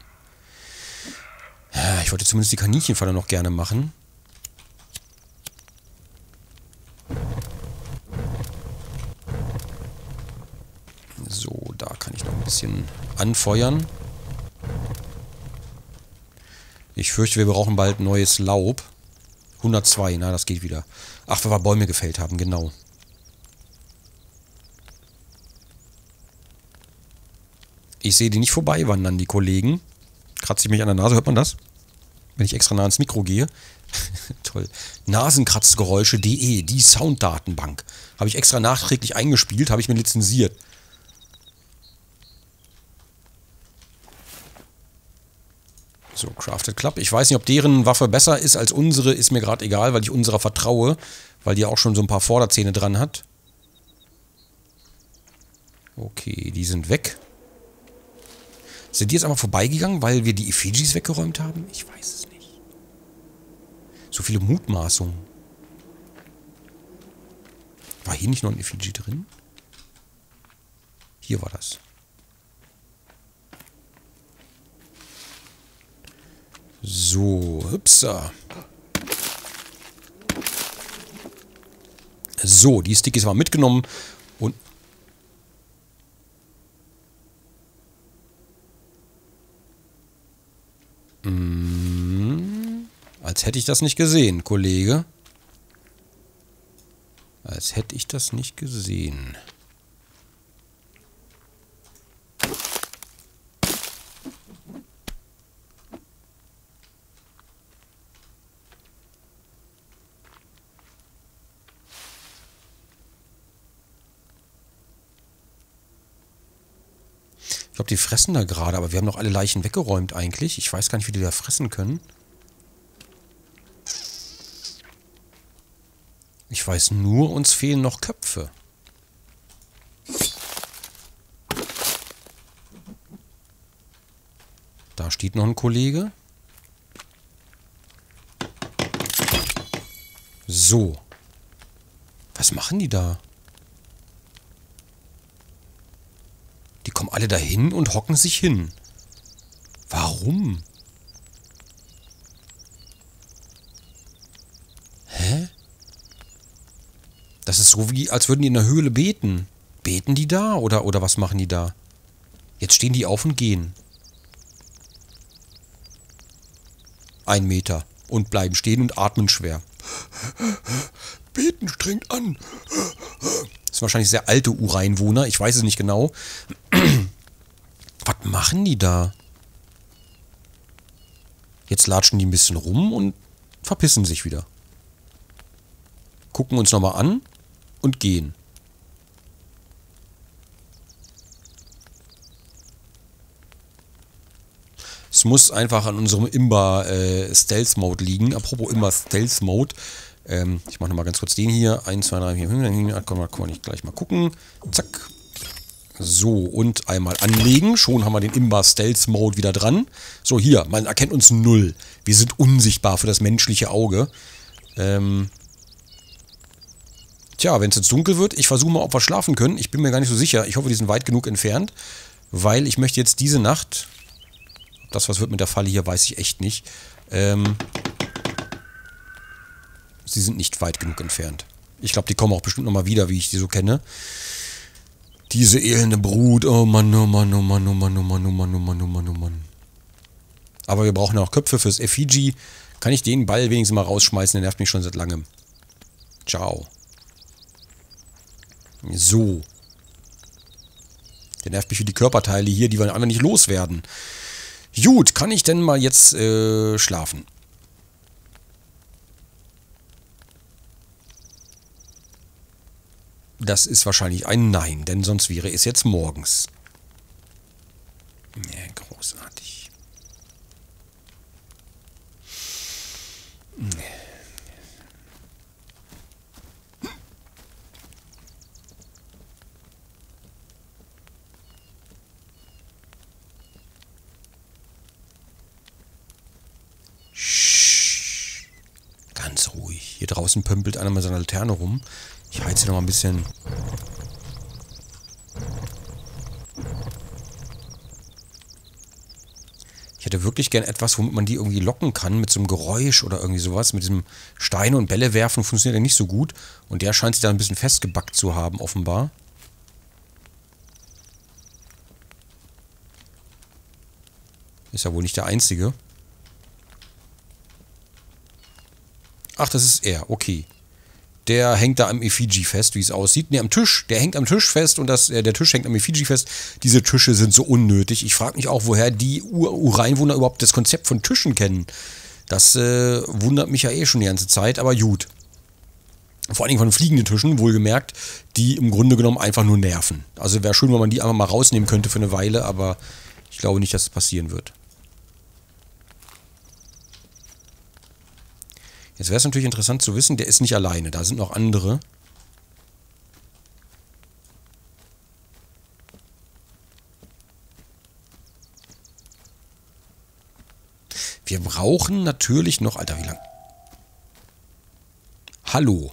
Ich wollte zumindest die Kaninchenfalle noch gerne machen. So, da kann ich noch ein bisschen anfeuern. Ich fürchte, wir brauchen bald neues Laub. 102, na, das geht wieder. Ach, weil wir Bäume gefällt haben, genau. Ich sehe die nicht vorbei wandern, die Kollegen. Kratze ich mich an der Nase, hört man das? Wenn ich extra nah ans Mikro gehe. Toll. Nasenkratzgeräusche.de, die Sounddatenbank. Habe ich extra nachträglich eingespielt, habe ich mir lizenziert. So, Crafted Club. Ich weiß nicht, ob deren Waffe besser ist als unsere, ist mir gerade egal, weil ich unserer vertraue, weil die auch schon so ein paar Vorderzähne dran hat. Okay, die sind weg. Sind die jetzt einfach vorbeigegangen, weil wir die Effigies weggeräumt haben? Ich weiß es nicht. So viele Mutmaßungen. War hier nicht noch ein Effigie drin? Hier war das. So, hüpsa. So, die Stickies waren mitgenommen und Als hätte ich das nicht gesehen, Kollege. Als hätte ich das nicht gesehen. Glaube, die fressen da gerade, aber wir haben noch alle Leichen weggeräumt eigentlich. Ich weiß gar nicht, wie die da fressen können. Ich weiß nur, uns fehlen noch Köpfe. Da steht noch ein Kollege. So. Was machen die da? Kommen alle dahin und hocken sich hin. Warum? Hä? Das ist so wie, als würden die in der Höhle beten. Beten die da oder, oder was machen die da? Jetzt stehen die auf und gehen. Ein Meter und bleiben stehen und atmen schwer. Beten strengt an. Das sind wahrscheinlich sehr alte Ureinwohner, ich weiß es nicht genau. Was machen die da? Jetzt latschen die ein bisschen rum und verpissen sich wieder. Gucken uns nochmal an und gehen. Es muss einfach an unserem Imba äh, Stealth Mode liegen. Apropos Imba Stealth Mode. Ähm, ich mache nochmal ganz kurz den hier. 1, 2, 3, 4, 5, 6, Kann man nicht gleich mal gucken. Zack. So, und einmal anlegen. Schon haben wir den Imba Stealth Mode wieder dran. So, hier, man erkennt uns null. Wir sind unsichtbar für das menschliche Auge. Ähm, tja, wenn es jetzt dunkel wird, ich versuche mal, ob wir schlafen können. Ich bin mir gar nicht so sicher. Ich hoffe, die sind weit genug entfernt. Weil ich möchte jetzt diese Nacht... Das, was wird mit der Falle hier, weiß ich echt nicht. Ähm, sie sind nicht weit genug entfernt. Ich glaube, die kommen auch bestimmt nochmal wieder, wie ich die so kenne. Diese elende Brut. Oh Mann, oh Mann, oh Mann, oh Mann, oh Mann, oh Mann, oh Mann, oh Mann, oh Mann. Aber wir brauchen auch Köpfe fürs Effigie. Kann ich den Ball wenigstens mal rausschmeißen? Der nervt mich schon seit langem. Ciao. So. Der nervt mich für die Körperteile hier, die wir einfach nicht loswerden. Gut, kann ich denn mal jetzt äh, schlafen? Das ist wahrscheinlich ein Nein, denn sonst wäre es jetzt morgens. Ja, großartig. Ganz ruhig. Hier draußen pömpelt einer mit seiner Laterne rum. Ich heize noch mal ein bisschen. Ich hätte wirklich gern etwas, womit man die irgendwie locken kann, mit so einem Geräusch oder irgendwie sowas. Mit diesem Steine und Bälle werfen funktioniert ja nicht so gut. Und der scheint sich da ein bisschen festgebackt zu haben, offenbar. Ist ja wohl nicht der Einzige. Ach, das ist er. Okay der hängt da am Effigie fest, wie es aussieht. Ne, am Tisch. Der hängt am Tisch fest und das, äh, der Tisch hängt am Effigie fest. Diese Tische sind so unnötig. Ich frage mich auch, woher die Ur Ureinwohner überhaupt das Konzept von Tischen kennen. Das äh, wundert mich ja eh schon die ganze Zeit, aber gut. Vor allen Dingen von fliegenden Tischen, wohlgemerkt, die im Grunde genommen einfach nur nerven. Also wäre schön, wenn man die einfach mal rausnehmen könnte für eine Weile, aber ich glaube nicht, dass es passieren wird. Jetzt wäre es natürlich interessant zu wissen, der ist nicht alleine, da sind noch andere. Wir brauchen natürlich noch... Alter, wie lang... Hallo.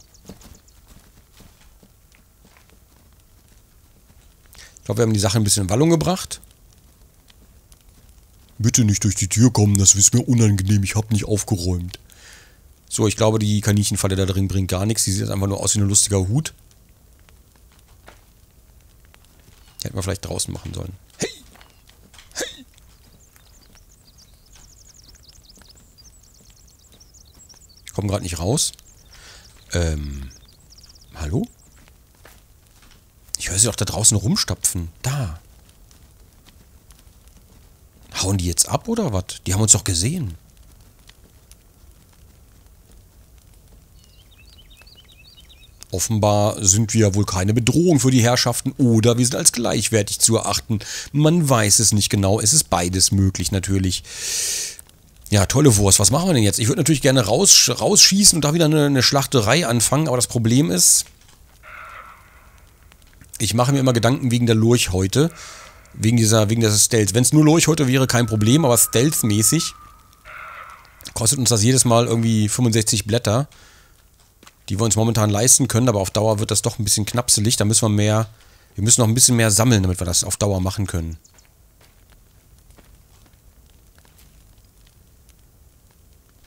Ich glaube, wir haben die Sache ein bisschen in Wallung gebracht. Bitte nicht durch die Tür kommen, das ist mir unangenehm, ich habe nicht aufgeräumt. So, ich glaube, die Kaninchenfalle da drin bringt gar nichts. Die sieht einfach nur aus wie ein lustiger Hut. Hätten wir vielleicht draußen machen sollen. Hey! Hey! Ich komme gerade nicht raus. Ähm. Hallo? Ich höre sie doch da draußen rumstapfen. Da. Hauen die jetzt ab oder was? Die haben uns doch gesehen. Offenbar sind wir wohl keine Bedrohung für die Herrschaften oder wir sind als gleichwertig zu erachten. Man weiß es nicht genau, es ist beides möglich natürlich. Ja, tolle Wurst. Was machen wir denn jetzt? Ich würde natürlich gerne raus, rausschießen und da wieder eine, eine Schlachterei anfangen, aber das Problem ist, ich mache mir immer Gedanken wegen der Lurch heute. Wegen dieser, wegen des Stealth. Wenn es nur Lurch heute wäre, kein Problem, aber Stealth-mäßig kostet uns das jedes Mal irgendwie 65 Blätter, die wir uns momentan leisten können, aber auf Dauer wird das doch ein bisschen knapselig. Da müssen wir mehr, wir müssen noch ein bisschen mehr sammeln, damit wir das auf Dauer machen können.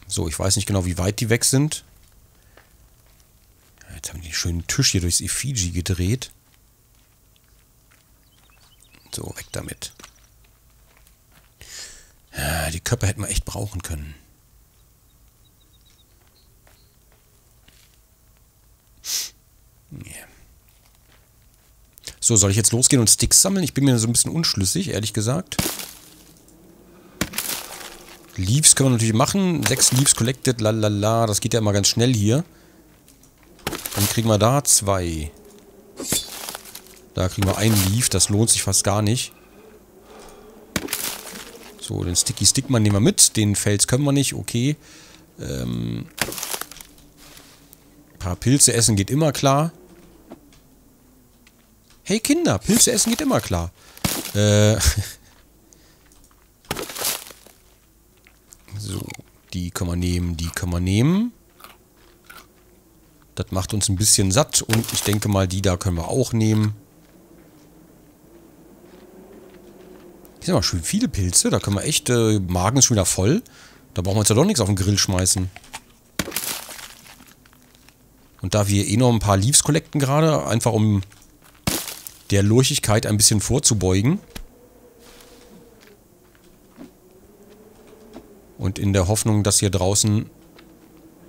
So, ich weiß nicht genau, wie weit die weg sind. Jetzt haben die den schönen Tisch hier durchs Effigie gedreht. So, weg damit. Ja, die Köpfe hätten wir echt brauchen können. Yeah. So, soll ich jetzt losgehen und Sticks sammeln? Ich bin mir so ein bisschen unschlüssig, ehrlich gesagt. Leaves können wir natürlich machen. Sechs Leaves collected, lalala. Das geht ja immer ganz schnell hier. Dann kriegen wir da zwei. Da kriegen wir einen Leaf, das lohnt sich fast gar nicht. So, den Sticky Stickman nehmen wir mit. Den Fels können wir nicht, okay. Ähm, ein paar Pilze essen geht immer klar. Hey Kinder, Pilze essen geht immer klar. Äh. so, die können wir nehmen, die können wir nehmen. Das macht uns ein bisschen satt und ich denke mal, die da können wir auch nehmen. sind aber schön viele Pilze. Da können wir echt... Äh, Magen ist schon wieder voll. Da brauchen wir uns ja doch nichts auf den Grill schmeißen. Und da wir eh noch ein paar Leaves collecten gerade, einfach um der Lurchigkeit ein bisschen vorzubeugen. Und in der Hoffnung, dass hier draußen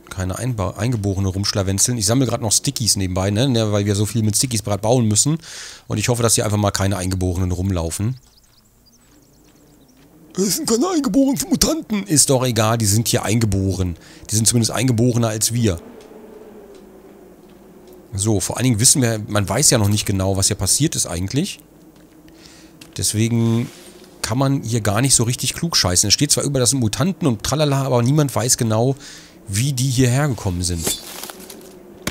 keine Einba Eingeborene rumschlawenzeln. Ich sammle gerade noch Stickies nebenbei, ne? ne? weil wir so viel mit Stickies bereit bauen müssen. Und ich hoffe, dass hier einfach mal keine Eingeborenen rumlaufen. Das sind keine eingeborenen Mutanten. Ist doch egal, die sind hier eingeboren. Die sind zumindest eingeborener als wir. So, vor allen Dingen wissen wir, man weiß ja noch nicht genau, was hier passiert ist eigentlich. Deswegen kann man hier gar nicht so richtig klug scheißen. Es steht zwar über, das Mutanten und tralala, aber niemand weiß genau, wie die hierher gekommen sind.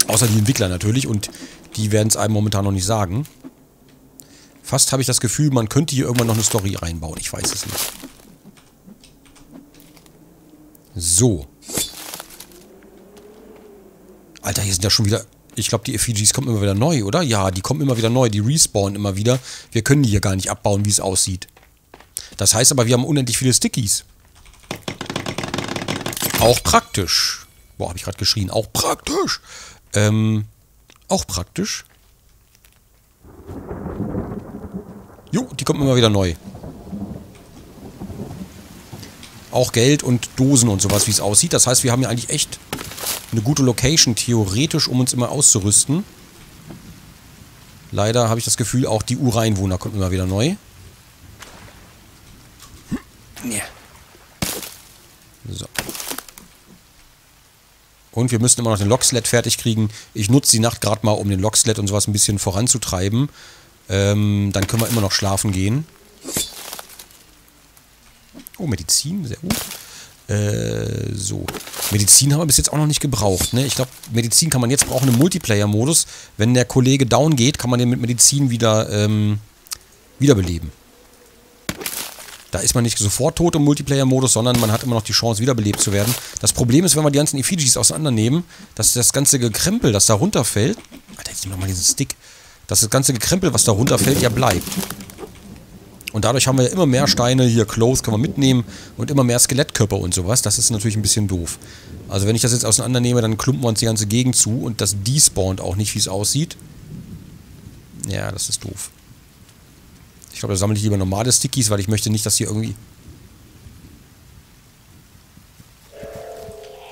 Außer die Entwickler natürlich und die werden es einem momentan noch nicht sagen. Fast habe ich das Gefühl, man könnte hier irgendwann noch eine Story reinbauen. Ich weiß es nicht. So. Alter, hier sind ja schon wieder... Ich glaube, die Effigies kommen immer wieder neu, oder? Ja, die kommen immer wieder neu. Die respawnen immer wieder. Wir können die hier gar nicht abbauen, wie es aussieht. Das heißt aber, wir haben unendlich viele Stickies. Auch praktisch. Boah, habe ich gerade geschrien. Auch praktisch. Ähm, auch praktisch. Jo, die kommen immer wieder neu. Auch Geld und Dosen und sowas, wie es aussieht. Das heißt, wir haben ja eigentlich echt eine gute Location, theoretisch, um uns immer auszurüsten. Leider habe ich das Gefühl, auch die Ureinwohner kommen immer wieder neu. So. Und wir müssen immer noch den Locksled fertig kriegen. Ich nutze die Nacht gerade mal, um den Locksled und sowas ein bisschen voranzutreiben. Ähm, dann können wir immer noch schlafen gehen. Oh, Medizin, sehr gut. Äh, so. Medizin haben wir bis jetzt auch noch nicht gebraucht. Ne? Ich glaube, Medizin kann man jetzt brauchen im Multiplayer-Modus. Wenn der Kollege down geht, kann man den mit Medizin wieder ähm, wiederbeleben. Da ist man nicht sofort tot im Multiplayer-Modus, sondern man hat immer noch die Chance, wiederbelebt zu werden. Das Problem ist, wenn wir die ganzen Effigies auseinandernehmen, dass das ganze Gekrempel, das da runterfällt... Alter, jetzt nehmen wir mal diesen Stick. Dass das ganze Gekrempel, was da runterfällt, ja bleibt. Und dadurch haben wir ja immer mehr Steine, hier Clothes können wir mitnehmen und immer mehr Skelettkörper und sowas. Das ist natürlich ein bisschen doof. Also wenn ich das jetzt auseinandernehme, dann klumpen wir uns die ganze Gegend zu und das despawnt auch nicht, wie es aussieht. Ja, das ist doof. Ich glaube, da sammle ich lieber normale Stickies, weil ich möchte nicht, dass hier irgendwie...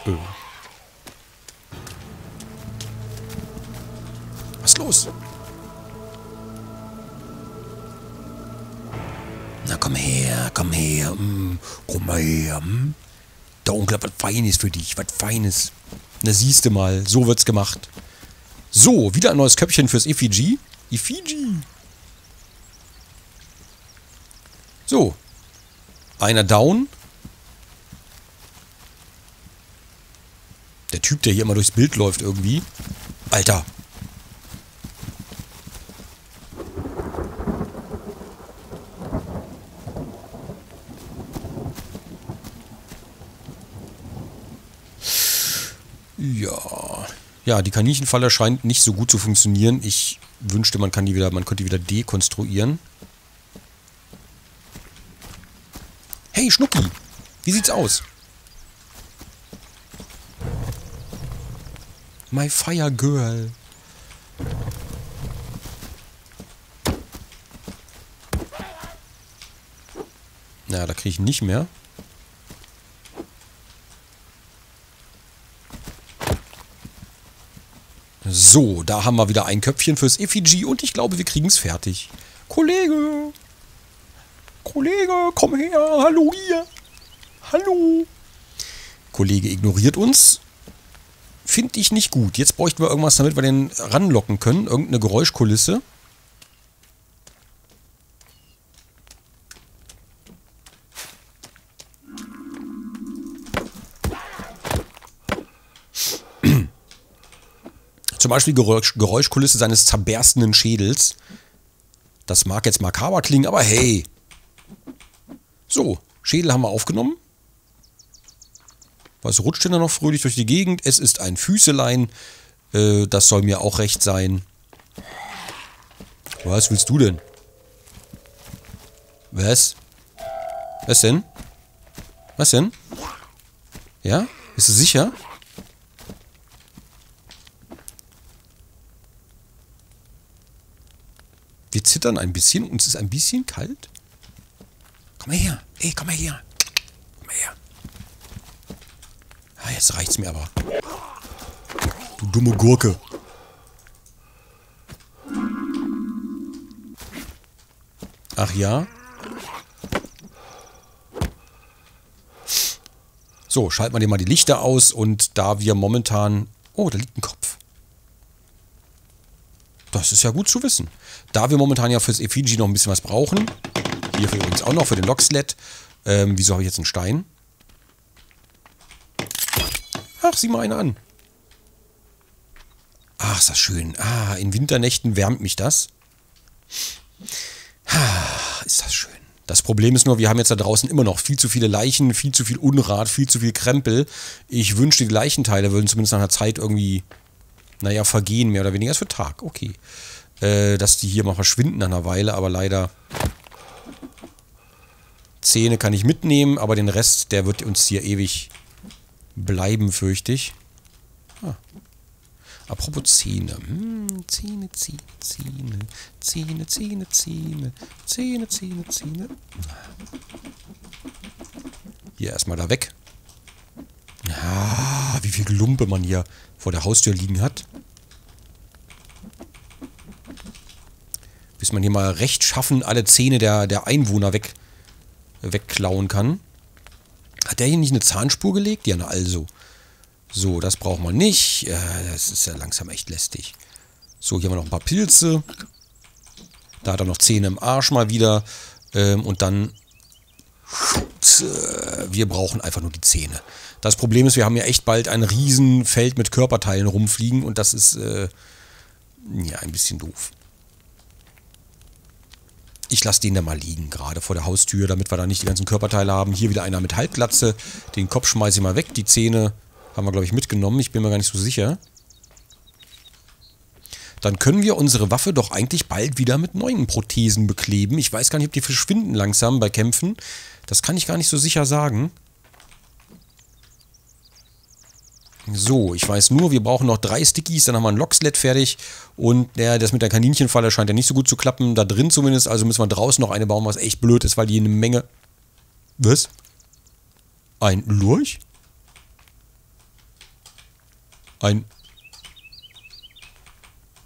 Öh. Was ist los? Na komm her, komm her, mm, komm her. Mm. Der Onkel hat was Feines für dich, was Feines. Na siehste mal, so wird's gemacht. So, wieder ein neues Köpfchen fürs Effigie. Effigie. So. Einer down. Der Typ, der hier immer durchs Bild läuft irgendwie. Alter. Ja. Ja, die Kaninchenfalle scheint nicht so gut zu funktionieren. Ich wünschte, man kann die wieder, man könnte die wieder dekonstruieren. Hey, Schnucki! Wie sieht's aus? My Fire Girl. Na, da kriege ich nicht mehr. So, da haben wir wieder ein Köpfchen fürs Effigy und ich glaube, wir kriegen es fertig. Kollege! Kollege, komm her! Hallo hier! Hallo! Kollege ignoriert uns. Finde ich nicht gut. Jetzt bräuchten wir irgendwas, damit wir den ranlocken können. Irgendeine Geräuschkulisse. Zum Beispiel Geräusch, Geräuschkulisse seines zerberstenden Schädels. Das mag jetzt makaber klingen, aber hey. So, Schädel haben wir aufgenommen. Was rutscht denn da noch fröhlich durch die Gegend? Es ist ein Füßelein. Äh, das soll mir auch recht sein. Was willst du denn? Was? Was denn? Was denn? Ja? Bist du sicher? Wir zittern ein bisschen. Uns ist ein bisschen kalt. Komm mal her. Ey, komm mal her. Komm mal her. Ah, jetzt reicht's mir aber. Du dumme Gurke. Ach ja? So, schalten wir dir mal die Lichter aus und da wir momentan... Oh, da liegt ein Kopf. Das ist ja gut zu wissen. Da wir momentan ja fürs Effigy noch ein bisschen was brauchen, hier für übrigens auch noch für den Locksled, ähm, wieso habe ich jetzt einen Stein? Ach, sieh mal einen an. Ach, ist das schön. Ah, in Winternächten wärmt mich das. Ah, ist das schön. Das Problem ist nur, wir haben jetzt da draußen immer noch viel zu viele Leichen, viel zu viel Unrat, viel zu viel Krempel. Ich wünschte, die Leichenteile würden zumindest nach einer Zeit irgendwie naja, vergehen, mehr oder weniger. Das für Tag, okay. Äh, dass die hier mal verschwinden nach einer Weile, aber leider... Zähne kann ich mitnehmen, aber den Rest, der wird uns hier ewig bleiben, fürchte ich. Ah. Apropos Zähne. Hm, Zähne, Zähne, Zähne. Zähne, Zähne, Zähne. Zähne, Zähne, Zähne. Hier erstmal da weg. Ah, wie viel Lumpe man hier vor der Haustür liegen hat. Bis man hier mal rechtschaffen alle Zähne der, der Einwohner weg, wegklauen kann. Hat der hier nicht eine Zahnspur gelegt? Ja, na also. So, das braucht man nicht. Äh, das ist ja langsam echt lästig. So, hier haben wir noch ein paar Pilze. Da hat er noch Zähne im Arsch mal wieder. Ähm, und dann... Wir brauchen einfach nur die Zähne. Das Problem ist, wir haben ja echt bald ein Riesenfeld mit Körperteilen rumfliegen und das ist äh, ja ein bisschen doof. Ich lasse den da mal liegen, gerade vor der Haustür, damit wir da nicht die ganzen Körperteile haben. Hier wieder einer mit Halbglatze. Den Kopf schmeiße ich mal weg. Die Zähne haben wir, glaube ich, mitgenommen. Ich bin mir gar nicht so sicher. Dann können wir unsere Waffe doch eigentlich bald wieder mit neuen Prothesen bekleben. Ich weiß gar nicht, ob die verschwinden langsam bei Kämpfen. Das kann ich gar nicht so sicher sagen. So, ich weiß nur, wir brauchen noch drei Stickies, dann haben wir ein Locksled fertig. Und ja, das mit der Kaninchenfalle scheint ja nicht so gut zu klappen. Da drin zumindest, also müssen wir draußen noch eine bauen, was echt blöd ist, weil die eine Menge... Was? Ein Lurch? Ein...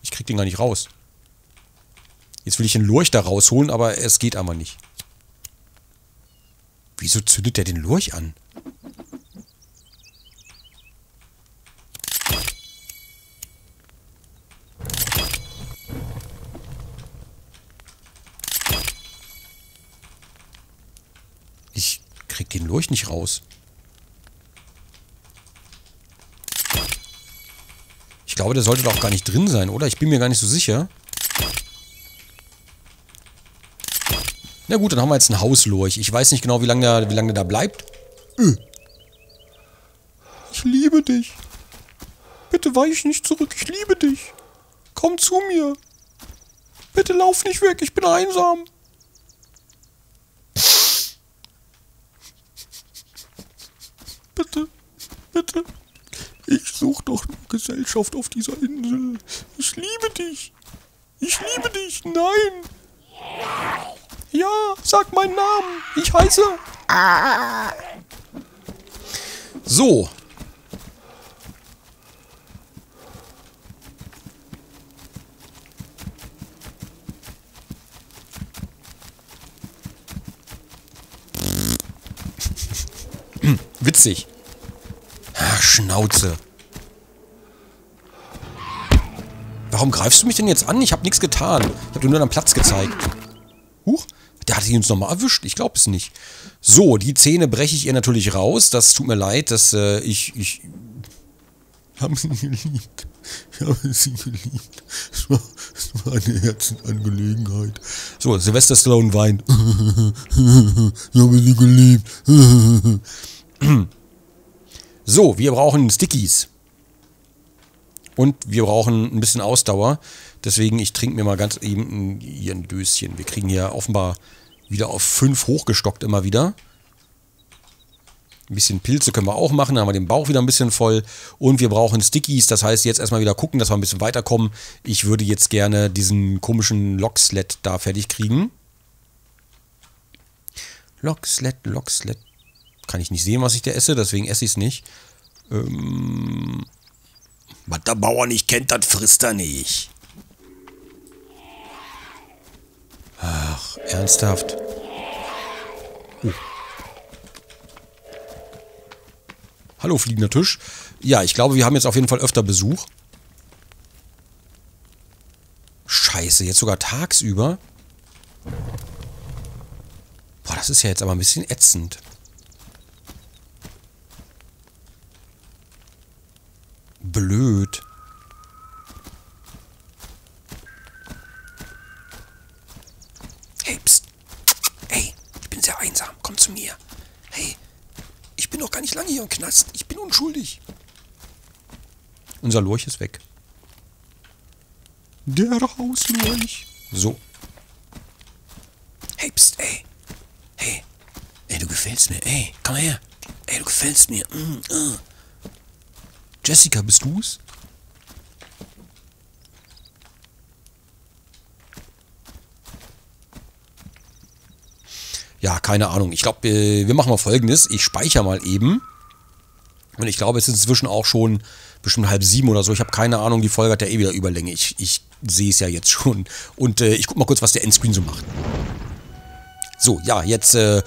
Ich krieg den gar nicht raus. Jetzt will ich den Lurch da rausholen, aber es geht aber nicht. Wieso zündet der den Lurch an? Krieg den Lurch nicht raus. glaube, der sollte doch gar nicht drin sein, oder? Ich bin mir gar nicht so sicher. Na gut, dann haben wir jetzt einen Hauslurch. Ich weiß nicht genau, wie lange der, wie der da bleibt. Äh. Ich liebe dich. Bitte weich nicht zurück. Ich liebe dich. Komm zu mir. Bitte lauf nicht weg. Ich bin einsam. Bitte. Bitte. Ich suche doch nur Gesellschaft auf dieser Insel. Ich liebe dich. Ich liebe dich. Nein. Ja, sag meinen Namen. Ich heiße. So. Witzig. Ach, Schnauze. Warum greifst du mich denn jetzt an? Ich habe nichts getan. Ich habe dir nur einen Platz gezeigt. Huch, der hat sie uns nochmal erwischt. Ich glaube es nicht. So, die Zähne breche ich ihr natürlich raus. Das tut mir leid, dass äh, ich... ich haben sie geliebt. Ich habe sie geliebt. Es war, es war eine Herzensangelegenheit. So, Sylvester Stallone weint. ich habe sie geliebt. So, wir brauchen Stickies. Und wir brauchen ein bisschen Ausdauer. Deswegen, ich trinke mir mal ganz eben hier ein Döschen. Wir kriegen hier offenbar wieder auf 5 hochgestockt immer wieder. Ein bisschen Pilze können wir auch machen, dann haben wir den Bauch wieder ein bisschen voll. Und wir brauchen Stickies, das heißt jetzt erstmal wieder gucken, dass wir ein bisschen weiterkommen. Ich würde jetzt gerne diesen komischen Locksled da fertig kriegen. Locksled, Locksled. Kann ich nicht sehen, was ich da esse, deswegen esse ich es nicht. Ähm, was der Bauer nicht kennt, das frisst er nicht. Ach, ernsthaft. Oh. Hallo, fliegender Tisch. Ja, ich glaube, wir haben jetzt auf jeden Fall öfter Besuch. Scheiße, jetzt sogar tagsüber. Boah, das ist ja jetzt aber ein bisschen ätzend. Blöd. Hey, pst. Hey, ich bin sehr einsam. Komm zu mir. Hey, ich bin noch gar nicht lange hier im Knast. Ich bin unschuldig. Unser Lurch ist weg. Der Hauslurch. So. Hey, pst, ey. Hey. Ey, du gefällst mir. Ey, komm her. Ey, du gefällst mir. Mm, uh. Jessica, bist du's? Ja, keine Ahnung. Ich glaube, äh, wir machen mal folgendes. Ich speichere mal eben. Und ich glaube, es ist inzwischen auch schon bestimmt halb sieben oder so. Ich habe keine Ahnung, die Folge hat ja eh wieder Überlänge. Ich, ich sehe es ja jetzt schon. Und äh, ich gucke mal kurz, was der Endscreen so macht. So, ja, jetzt äh,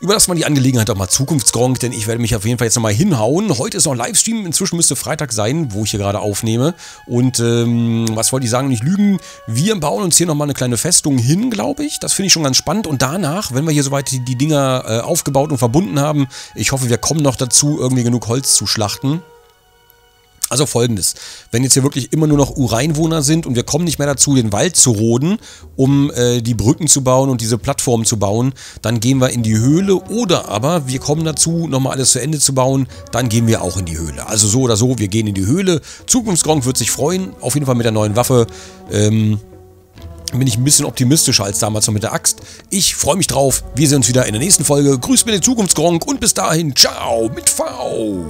überlassen wir die Angelegenheit auch mal Zukunftsgronk, denn ich werde mich auf jeden Fall jetzt nochmal hinhauen. Heute ist noch Livestream, inzwischen müsste Freitag sein, wo ich hier gerade aufnehme. Und ähm, was wollte ich sagen, nicht lügen, wir bauen uns hier nochmal eine kleine Festung hin, glaube ich. Das finde ich schon ganz spannend. Und danach, wenn wir hier soweit die, Dinger äh, aufgebaut und verbunden haben, ich hoffe, wir kommen noch dazu, irgendwie genug Holz zu schlachten. Also folgendes, wenn jetzt hier wirklich immer nur noch Ureinwohner sind und wir kommen nicht mehr dazu, den Wald zu roden, um äh, die Brücken zu bauen und diese Plattformen zu bauen, dann gehen wir in die Höhle oder aber wir kommen dazu, nochmal alles zu Ende zu bauen, dann gehen wir auch in die Höhle. Also so oder so, wir gehen in die Höhle. Zukunftsgronk wird sich freuen, auf jeden Fall mit der neuen Waffe. Ähm, bin ich ein bisschen optimistischer als damals noch mit der Axt. Ich freue mich drauf. Wir sehen uns wieder in der nächsten Folge. Grüß mir den Zukunftsgronk und bis dahin, ciao mit V.